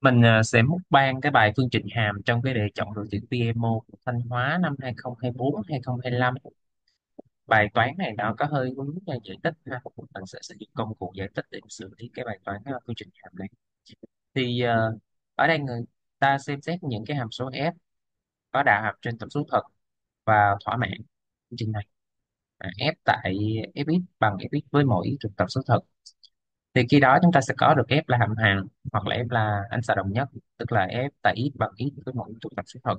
Mình à, sẽ múc ban cái bài phương trình hàm trong cái đề chọn đội tuyển PMO của Thanh Hóa năm 2024 2025. Bài toán này nó có hơi hướng là giải tích ha. Mình sẽ sử dụng công cụ giải tích để xử lý cái bài toán cái phương trình hàm này. Thì ờ, ở đây người ta xem xét những cái hàm số f có đạo hàm trên tập số thật và thỏa mãn phương trình này. À, f tại fx bằng fx với mỗi trục tập số thật thì khi đó chúng ta sẽ có được f là hàm hằng hoặc là f là anh xà đồng nhất tức là f tại x bằng x với mỗi trục tập số thật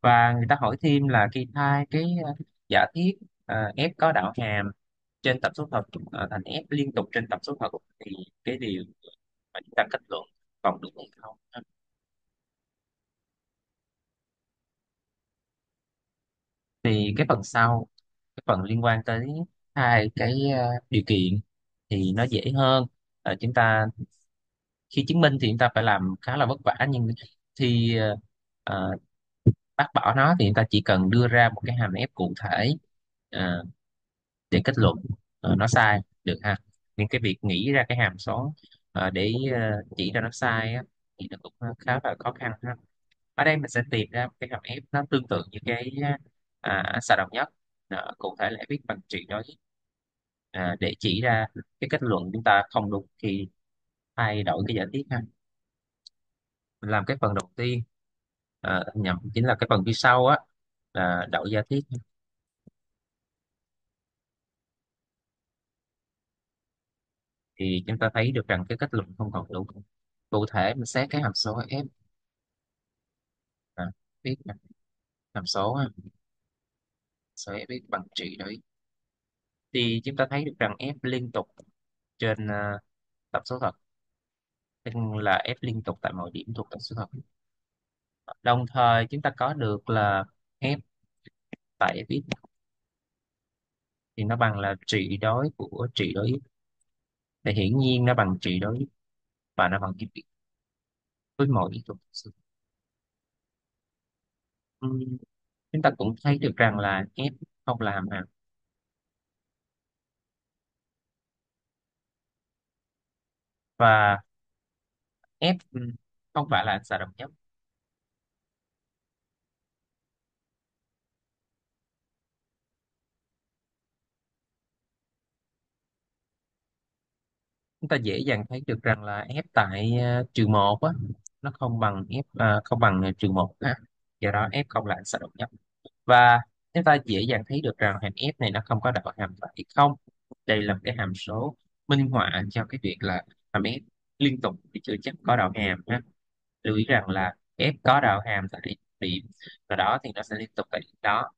và người ta hỏi thêm là khi thay cái ờ, giả thiết uh, f có đạo hàm trên tập số thật uh, ờ, thành f liên tục trên tập số thật thì cái điều mà chúng ta kết luận còn đúng hay không? Thì cái phần sau cái phần liên quan tới hai cái uh, điều kiện thì nó dễ hơn. À, chúng ta khi chứng minh thì chúng ta phải làm khá là vất vả nhưng thì à, ờ, ờ, bác bỏ nó thì chúng ta chỉ cần đưa ra một cái hàm ép cụ thể à, để kết luận à, nó sai được ha. Nhưng cái việc nghĩ ra cái hàm số à, để ờ, chỉ ra nó sai á, thì nó cũng khá là khó khăn ha. Ở đây mình sẽ tìm ra một cái hàm ép nó tương tự như cái à, xà đồng nhất. Ờ, cụ thể là viết bằng trị đối à, để chỉ ra cái kết luận chúng ta không đúng khi thay đổi cái giả thiết ha? Mình làm cái phần đầu tiên. À, nhầm chính là cái phần phía sau á là đổi giả thiết thì chúng ta thấy được rằng cái kết luận không còn đúng. Cụ thể mình xét cái hàm số f. À, biết nè, hàm số ha, số f bằng trị đấy thì chúng ta thấy được rằng f liên tục trên ờ, uh, tập số thật. Tức là f liên tục tại mọi điểm thuộc tập số thật. Đồng thời chúng ta có được là f tại f thì nó bằng là trị đối của trị đối x thì hiển nhiên nó bằng trị đối x và nó bằng cái việc với mọi điểm thuộc tập số thật. Chúng ta cũng thấy được rằng là f không là hàm hàm và f không ừ, phải là xà đồng nhất chúng ta dễ dàng thấy được rằng là f tại ờ, trừ một á nó không bằng f à, không bằng ờ, trừ một ha do đó f không là xà đồng nhất và chúng ta dễ dàng thấy được rằng hàm f này nó không có đạo hàm tại không? Đây là một cái hàm số minh họa cho cái việc là hàm f liên tục thì chưa chắc có đạo hàm ha. Lưu ý rằng là f có đạo hàm tại điểm và đó thì nó sẽ liên tục tại điểm đó.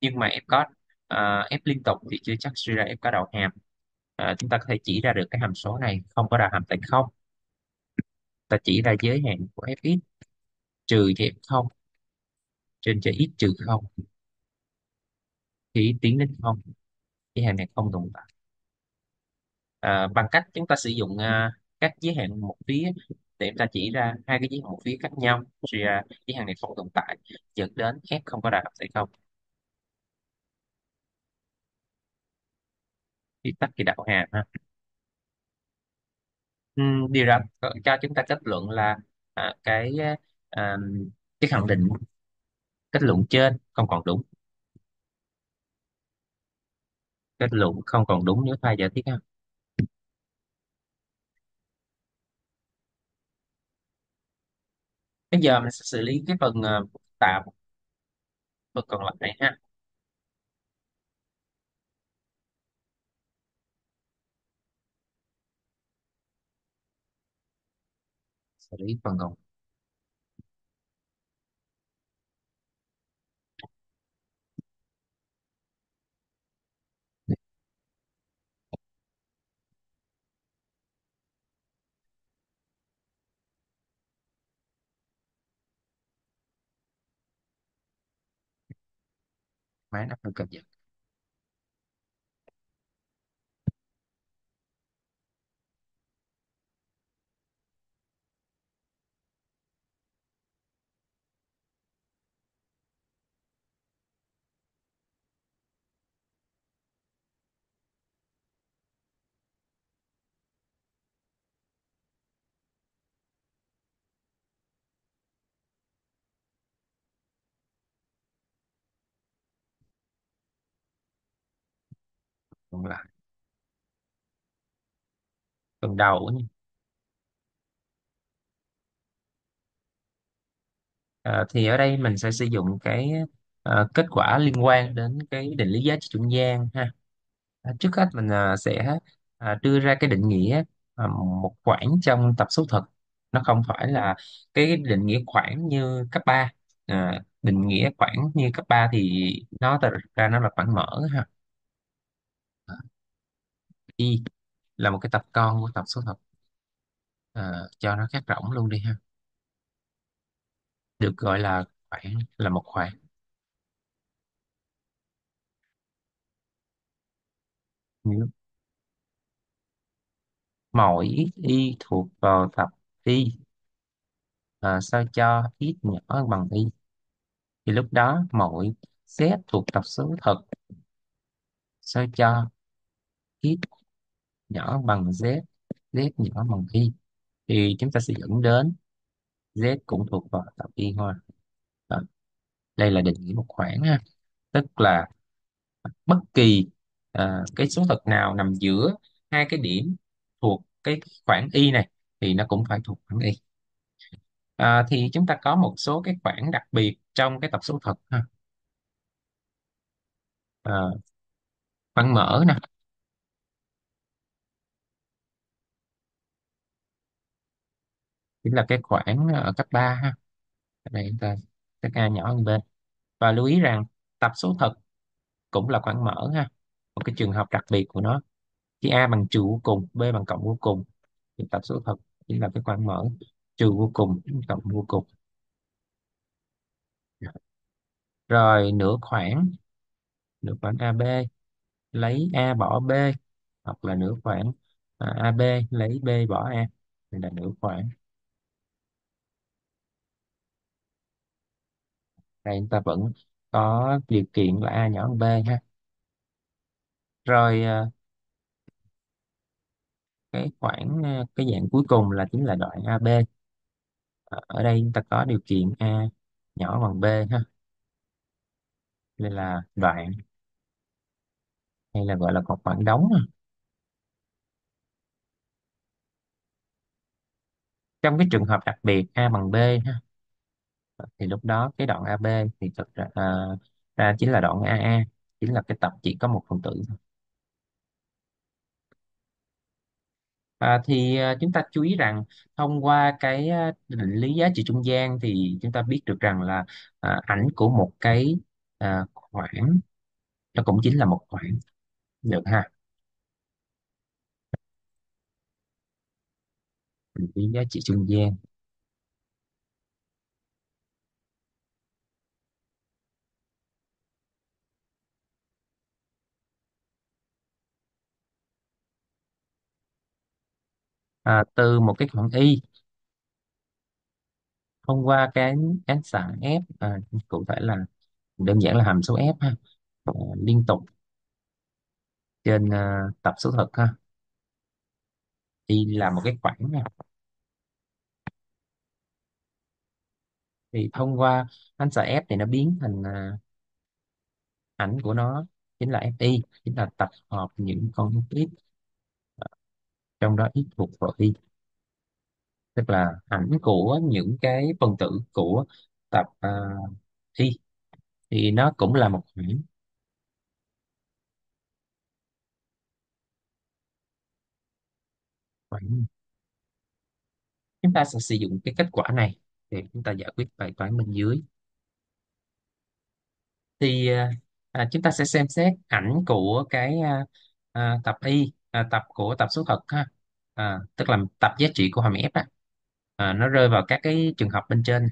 Nhưng mà f có ờ, uh, f liên tục thì chưa chắc suy ra f có đạo hàm. Uh, chúng ta có thể chỉ ra được cái hàm số này không có đạo hàm tại không. Ta chỉ ra giới hạn của fx trừ cho f không. Trên cho x trừ không. Thì tiến đến không. Giới hạn này không tồn tại. À, bằng cách chúng ta sử dụng uh, các giới hạn một phía để chúng ta chỉ ra hai cái giới hạn một phía khác nhau thì uh, giới hạn này không tồn tại dẫn đến f không có đạo hàm không. Thì tắt kỳ đạo hàm ha. Uhm, điều đó cho chúng ta kết luận là à, cái à, cái khẳng định kết luận trên không còn đúng. Kết luận không còn đúng nếu thay giả thiết ha. Bây giờ mình sẽ xử lý cái phần ờ, uh, tạo phần còn lại ha. Xử lý phần còn máy nó hơi cập nhật còn lại phần đầu nhé. Ờ, thì ở đây mình sẽ sử dụng cái ờ, kết quả liên quan đến cái định lý giá trị trung gian ha. À, trước hết mình à, sẽ à, đưa ra cái định nghĩa à, một khoảng trong tập số thực. Nó không phải là cái định nghĩa khoảng như cấp ba. À, định nghĩa khoảng như cấp 3 thì nó thật ra nó là khoảng mở ha y là một cái tập con của tập số thực à, ờ, cho nó khác rỗng luôn đi ha. Được gọi là khoảng là một khoảng. Nếu mỗi y thuộc vào tập y à, sao cho ít nhỏ hơn bằng y? Thì lúc đó mỗi z thuộc tập số thực sao cho ít nhỏ bằng z z nhỏ bằng y. Thì chúng ta sẽ dẫn đến z cũng thuộc vào tập y hoa Đó. đây là định nghĩa một khoảng ha. Tức là bất kỳ uh, cái số thật nào nằm giữa hai cái điểm thuộc cái khoảng y này thì nó cũng phải thuộc khoảng y. À, thì chúng ta có một số cái khoảng đặc biệt trong cái tập số thật ha. À, khoảng mở nè. Chính là cái khoảng ở cấp 3 ha. Ở đây chúng ta cái a nhỏ hơn b và lưu ý rằng tập số thật cũng là khoảng mở ha. Một cái trường hợp đặc biệt của nó. Khi a bằng trừ vô cùng b bằng cộng vô cùng. Thì tập số thật chính là cái khoảng mở. Trừ vô cùng cộng vô cùng. Rồi nửa khoảng nửa khoảng AB lấy A bỏ B hoặc là nửa khoảng à, AB lấy B bỏ A. Đây là nửa khoảng. Đây chúng ta vẫn có điều kiện là A nhỏ hơn B ha. Rồi ờ, cái khoảng ờ, cái dạng cuối cùng là chính là đoạn AB Ờ, ở đây chúng ta có điều kiện A nhỏ bằng B ha. Đây là đoạn hay là gọi là một khoảng đóng ha. trong cái trường hợp đặc biệt A bằng B ha thì lúc đó cái đoạn AB thì thực ra, à, ra chính là đoạn AA chính là cái tập chỉ có một phần tử thôi. À, thì à, chúng ta chú ý rằng thông qua cái à, định lý giá trị trung gian thì chúng ta biết được rằng là à, ảnh của một cái à, khoảng nó cũng chính là một khoảng. Được ha? Định lý giá trị trung gian. À, từ một cái khoảng y thông qua cái cán xạ f à, cụ thể là đơn giản là hàm số f ha à, liên tục trên à, tập số thực ha y là một cái khoảng ha. thì thông qua cán xạ f thì nó biến thành à, ảnh của nó chính là fi chính là tập hợp những con tiếp trong đó x thuộc vào y. Tức là ảnh của những cái phần tử của tập uh, y. Thì nó cũng là một khoảng khoảng chúng ta sẽ sử dụng cái kết quả này để chúng ta giải quyết bài toán bên dưới. Thì à, à chúng ta sẽ xem xét ảnh của cái à, à, tập y à, tập của tập số thật ha à, tức là tập giá trị của hàm f á à, nó rơi vào các cái trường hợp bên trên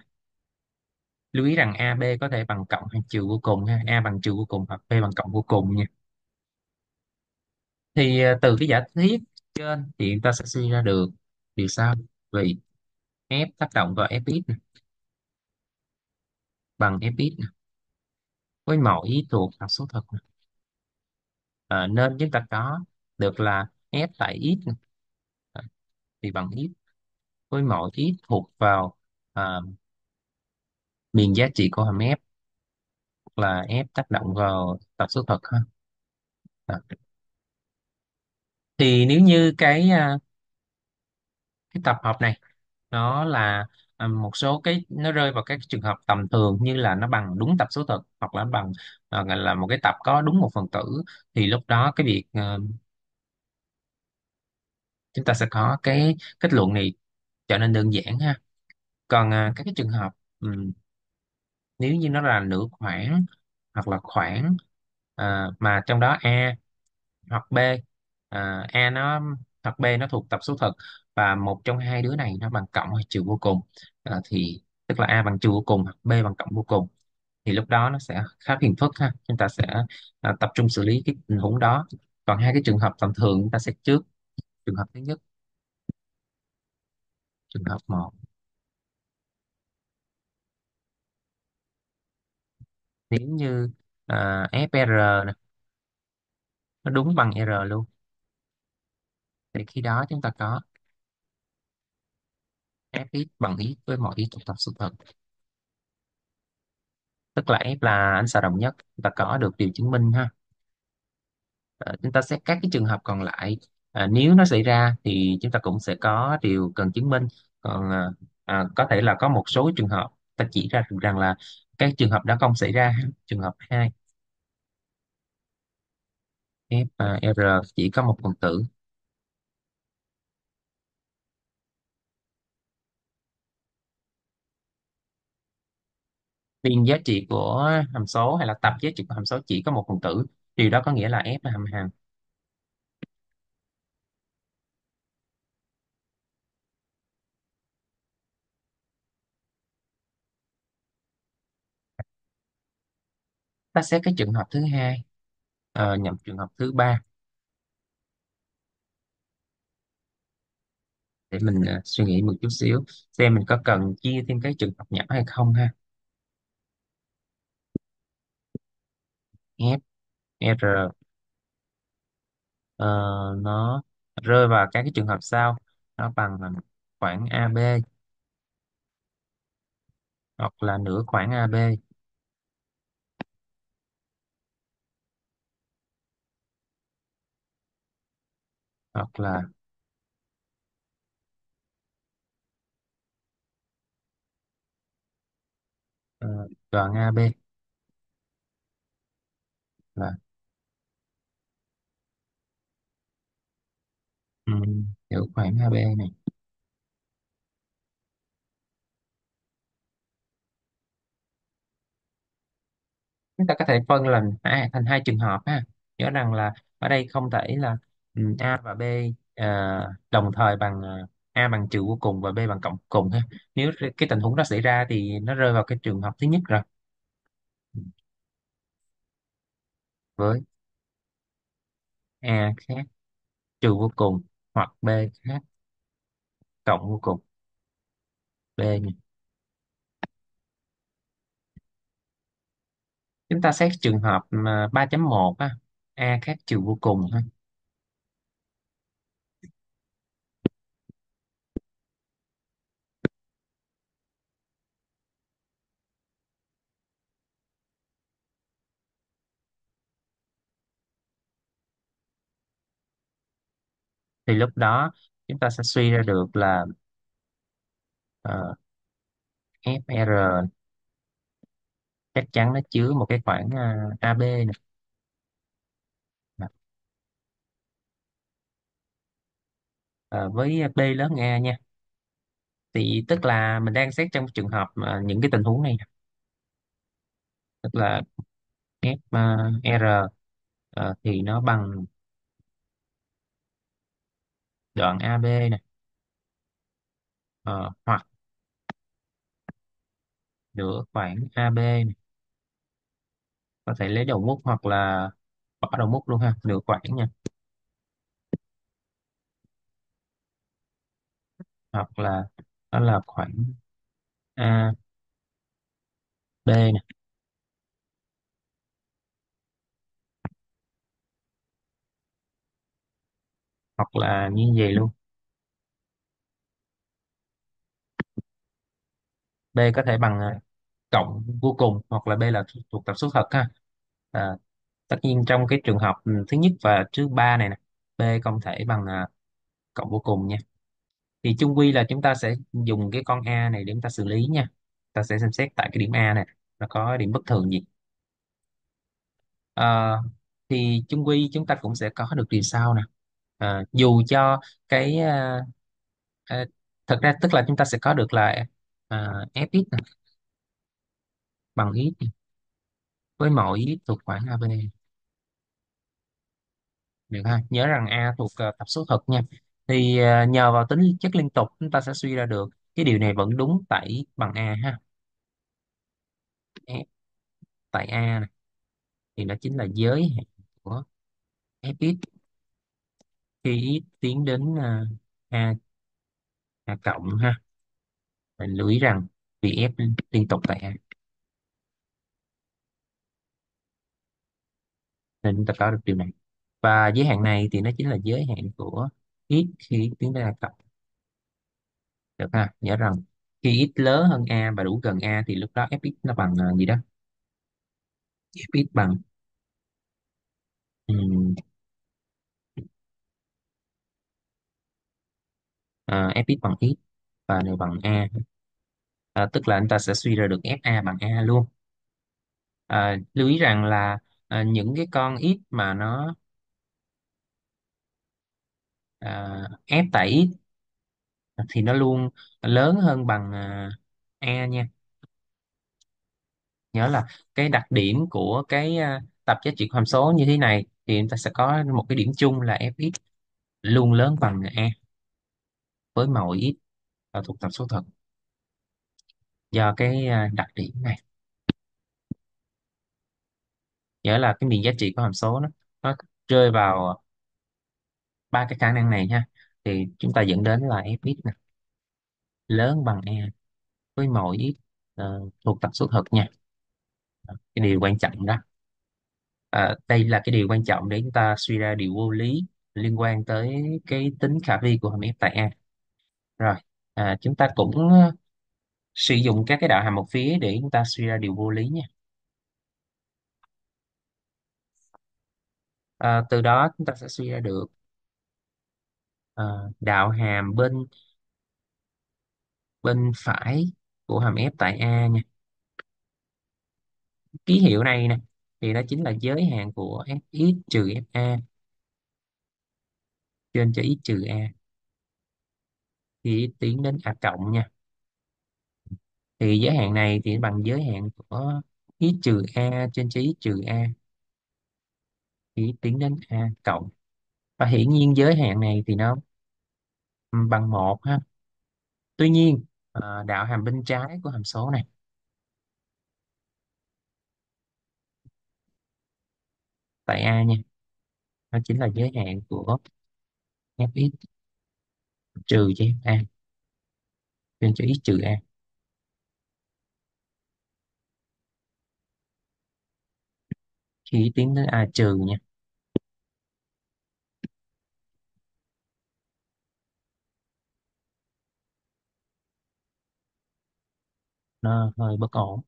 lưu ý rằng a b có thể bằng cộng hay trừ vô cùng ha a bằng trừ vô cùng hoặc b bằng cộng vô cùng nha thì à, từ cái giả thiết trên thì ta sẽ suy ra được điều sau vì f tác động vào fx này. bằng fx này. với mọi ý thuộc hàm số thực này. À, nên chúng ta có được là f tại x ờ, thì bằng x. Với mọi x thuộc vào à, miền giá trị của hàm f. Là f tác động vào tập số thật ha. À, thì nếu như cái à, cái tập hợp này nó là à, một số cái nó rơi vào các trường hợp tầm thường như là nó bằng đúng tập số thực hoặc là bằng à, là một cái tập có đúng một phần tử thì lúc đó cái việc à, chúng ta sẽ có cái kết luận này trở nên đơn giản ha. Còn à, các cái trường hợp ừm, nếu như nó là nửa khoảng hoặc là khoảng à, mà trong đó A hoặc B à, A nó hoặc B nó thuộc tập số thực và một trong hai đứa này nó bằng cộng hay trừ vô cùng à, thì tức là A bằng trừ vô cùng hoặc B bằng cộng vô cùng thì lúc đó nó sẽ khá phiền phức ha. Chúng ta sẽ à, tập trung xử lý cái tình huống đó. Còn hai cái trường hợp tầm thường chúng ta sẽ trước trường hợp thứ nhất. Trường hợp một. Nếu như à, FR này, nó đúng bằng R luôn thì khi đó chúng ta có Fx bằng x với mọi y thuộc tập số thực tức là F là ánh sao đồng nhất chúng ta có được điều chứng minh ha. À, chúng ta xét các cái trường hợp còn lại à, nếu nó xảy ra thì chúng ta cũng sẽ có điều cần chứng minh. Còn à, à, có thể là có một số trường hợp ta chỉ ra được rằng là các trường hợp đó không xảy ra trường hợp 2 F à, R chỉ có một phần tử. Biên giá trị của hàm số hay là tập giá trị của hàm số chỉ có một phần tử. Điều đó có nghĩa là F là hàm hàm ta xét cái trường hợp thứ hai ờ, nhầm trường hợp thứ ba. Để mình ờ, suy nghĩ một chút xíu xem mình có cần chia thêm cái trường hợp nhỏ hay không ha. F R. Ờ, nó rơi vào các cái trường hợp sau nó bằng là khoảng AB hoặc là nửa khoảng AB hoặc là ờ, đoạn AB là ừ, um, nửa khoảng AB này. Chúng ta có thể phân làm à, thành hai trường hợp ha. Nhớ rằng là ở đây không thể là Ừ, A và B ờ, đồng thời bằng ờ, A bằng trừ vô cùng và B bằng cộng cùng ha. Nếu cái tình huống đó xảy ra thì nó rơi vào cái trường hợp thứ nhất rồi. Với A khác trừ vô cùng hoặc B khác cộng vô cùng. B nha. chúng ta xét trường hợp mà 3.1 á. A khác trừ vô cùng ha. Thì lúc đó chúng ta sẽ suy ra được là ờ, FR chắc chắn nó chứa một cái khoảng ờ, uh, AB này dạ. Ờ, với B lớn A nha. Thì tức là mình đang xét trong trường hợp mà những cái tình huống này tức là F uh, R ờ, thì nó bằng đoạn AB này. Ờ, hoặc nửa khoảng AB này. Có thể lấy đầu mút hoặc là bỏ đầu mút luôn ha nửa khoảng nha. Hoặc là đó là khoảng A B này. Hoặc là như vậy luôn. B có thể bằng à, cộng vô cùng hoặc là B là thuộc tập số thật ha. À, tất nhiên trong cái trường hợp ừ, thứ nhất và thứ ba này nè b không thể bằng à, cộng vô cùng nha. Thì chung quy là chúng ta sẽ dùng cái con a này để chúng ta xử lý nha. Ta sẽ xem xét tại cái điểm a này nó có điểm bất thường gì. À, thì chung quy chúng ta cũng sẽ có được điều sau nè à, dù cho cái à, à, thật ra tức là chúng ta sẽ có được là à, fx này, bằng x với mọi x thuộc khoảng AB được ha? Nhớ rằng A thuộc ờ, tập số thực nha. Thì ờ, nhờ vào tính chất liên tục chúng ta sẽ suy ra được cái điều này vẫn đúng tại bằng A ha. F tại A này, thì nó chính là giới hạn của fx khi x tiến đến ờ, A, A cộng ha Mình lưu ý rằng vì f liên tục tại A nên chúng ta có được điều này. Và giới hạn này thì nó chính là giới hạn của x khi x tiến đến A cộng. Được ha? Nhớ rằng khi x lớn hơn A và đủ gần A thì lúc đó fx nó bằng à, gì đó? Fx bằng um, Ờ, uh, fx bằng x và này bằng A. À, tức là anh ta sẽ suy ra được FA bằng A luôn. À, lưu ý rằng là à, những cái con x mà nó à, F tại x thì nó luôn lớn hơn bằng à, A nha. Nhớ là cái đặc điểm của cái à, tập giá trị hàm số như thế này thì chúng ta sẽ có một cái điểm chung là Fx luôn lớn bằng A với màu x là thuộc tập số thực do cái à, đặc điểm này. Nhớ là cái miền giá trị của hàm số nó nó rơi vào ba cái khả năng này ha. Thì chúng ta dẫn đến là fx này lớn bằng e với mọi x uh, thuộc tập số thực nha. Cái điều quan trọng đó. Ờ, đây là cái điều quan trọng để chúng ta suy ra điều vô lý liên quan tới cái tính khả vi của hàm f tại a rồi à, chúng ta cũng ờ, sử dụng các cái đạo hàm một phía để chúng ta suy ra điều vô lý nha. À, từ đó chúng ta sẽ suy ra được ờ, đạo hàm bên bên phải của hàm f tại a nha. Ký hiệu này nè thì nó chính là giới hạn của fx trừ fa trên cho x trừ a khi tiến đến a cộng nha. Thì giới hạn này thì bằng giới hạn của x trừ a, trên cho x trừ a. Khi tiến đến a cộng. Và hiển nhiên giới hạn này thì nó bằng một ha. Tuy nhiên à, đạo hàm bên trái của hàm số này. Tại a nha. Nó chính là giới hạn của fx trừ cho a, trên cho x trừ a khi tiến tới a trừ nha. Nó hơi bất ổn.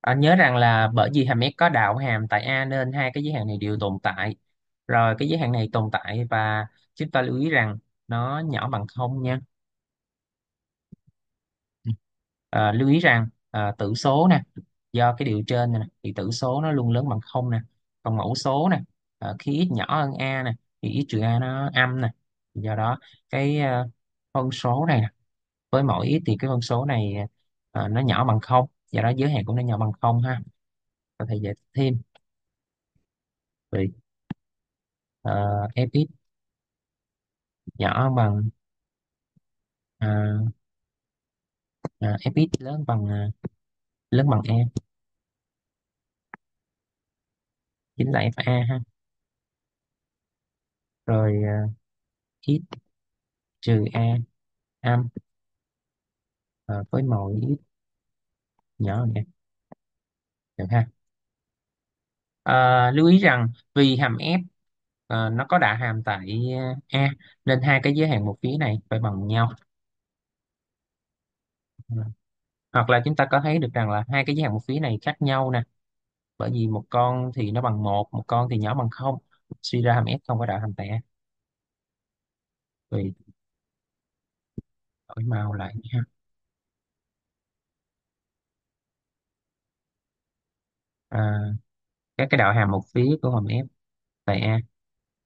Anh nhớ rằng là bởi vì hàm S có đạo hàm tại A nên hai cái giới hạn này đều tồn tại. Rồi cái giới hạn này tồn tại và chúng ta lưu ý rằng nó nhỏ bằng không nha. À, lưu ý rằng à, tử số nè, do cái điều trên này, nè thì tử số nó luôn lớn bằng không nè. Còn mẫu số nè, à, khi x nhỏ hơn A nè thì x trừ A nó âm nè. Do đó cái à, phân số này nè, với mỗi x thì cái phân số này à, nó nhỏ bằng không. Do đó giới hạn cũng nên nhỏ bằng không ha. Có thể giải thích thêm. Vì uh, fx nhỏ bằng uh, uh, fx lớn bằng uh, lớn bằng e. Chính là fa ha. Rồi à, uh, x trừ a âm. Uh, với mọi x nhỏ hơn e được ha. À, lưu ý rằng vì hàm f ờ, nó có đạo hàm tại ờ, A nên hai cái giới hạn một phía này phải bằng nhau. Hoặc là chúng ta có thấy được rằng là hai cái giới hạn một phía này khác nhau nè. Bởi vì một con thì nó bằng một một con thì nhỏ bằng không. Suy ra hàm F không có đạo hàm tại A. Vì đổi màu lại nha. À, các cái đạo hàm một phía của hàm F tại A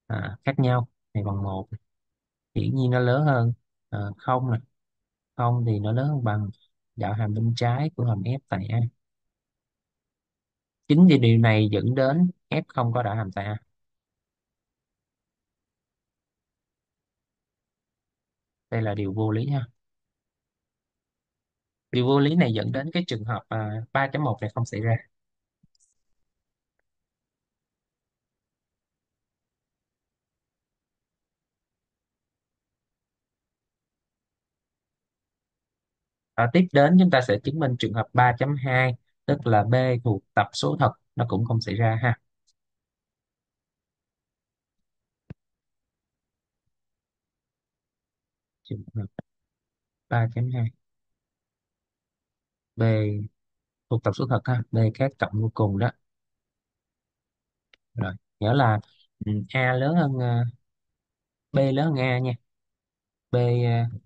à, khác nhau này bằng một. Hiển nhiên nó lớn hơn à, không nè. Không thì nó lớn hơn bằng đạo hàm bên trái của hàm F tại A. Chính vì điều này dẫn đến F không có đạo hàm tại A. Đây là điều vô lý ha. Điều vô lý này dẫn đến cái trường hợp à, 3.1 này không xảy ra. À, tiếp đến chúng ta sẽ chứng minh trường hợp 3.2 tức là B thuộc tập số thật nó cũng không xảy ra ha. Trường hợp 3.2 B thuộc tập số thật ha B các cộng vô cùng đó. Rồi nghĩa là ừ, A lớn hơn ờ, B lớn hơn A nha. B ờ,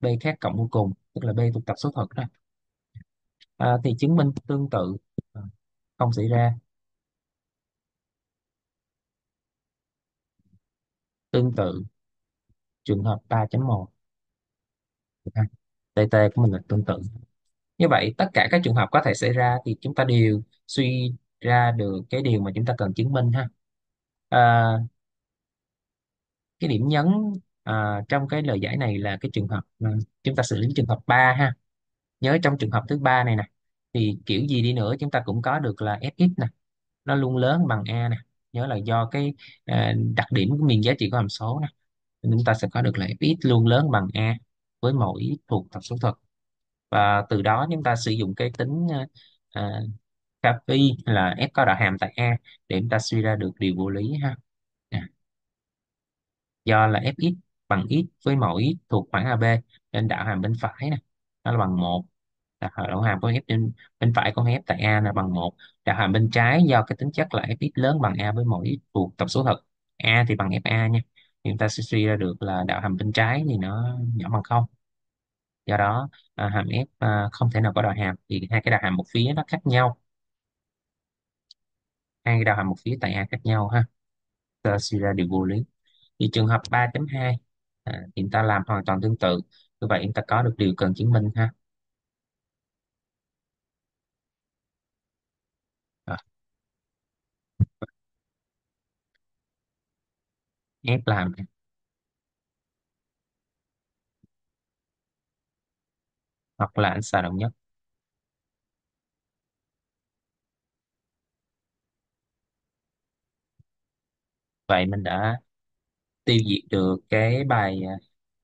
B khác cộng vô cùng tức là B thuộc tập số thật đó. À, thì chứng minh tương tự à, không xảy ra. Tương tự trường hợp 3.1. TT của mình là tương tự. Như vậy tất cả các trường hợp có thể xảy ra thì chúng ta đều suy ra được cái điều mà chúng ta cần chứng minh ha. À, cái điểm nhấn à, trong cái lời giải này là cái trường hợp ờ, chúng ta xử lý trường hợp 3 ha. Nhớ trong trường hợp thứ ba này nè thì kiểu gì đi nữa chúng ta cũng có được là fx nè. Nó luôn lớn bằng a nè. Nhớ là do cái à, đặc điểm của miền giá trị của hàm số nè. Chúng ta sẽ có được là fx luôn lớn bằng a với mỗi thuộc tập số thực. Và từ đó chúng ta sử dụng cái tính à, phi là f có đạo hàm tại a để chúng ta suy ra được điều vô lý ha. À, do là fx bằng x với mẫu x thuộc khoảng AB nên đạo hàm bên phải nè nó là bằng một. Đạo hàm của f bên, bên phải của f tại A là bằng một. Đạo hàm bên trái do cái tính chất là fx lớn bằng A với mẫu x thuộc tập số thật. A thì bằng FA nha. Thì chúng ta sẽ suy ra được là đạo hàm bên trái thì nó nhỏ bằng không. Do đó à, hàm f à, không thể nào có đạo hàm thì hai cái đạo hàm một phía nó khác nhau. Hai cái đạo hàm một phía tại A khác nhau ha. Ta suy ra điều vô lý. Thì trường hợp 3.2 à, thì chúng ta làm hoàn toàn tương tự. Như vậy chúng ta có được điều cần chứng minh ha. Rồi, ép làm hoặc là ánh xà đồng nhất. Vậy mình đã tiêu diệt được cái bài à,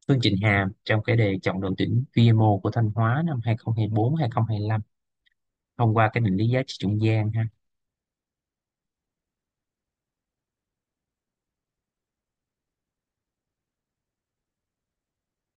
phương trình hàm trong cái đề chọn đội tuyển VMO của Thanh Hóa năm 2024 2025 thông qua cái định lý giá trị trung gian ha.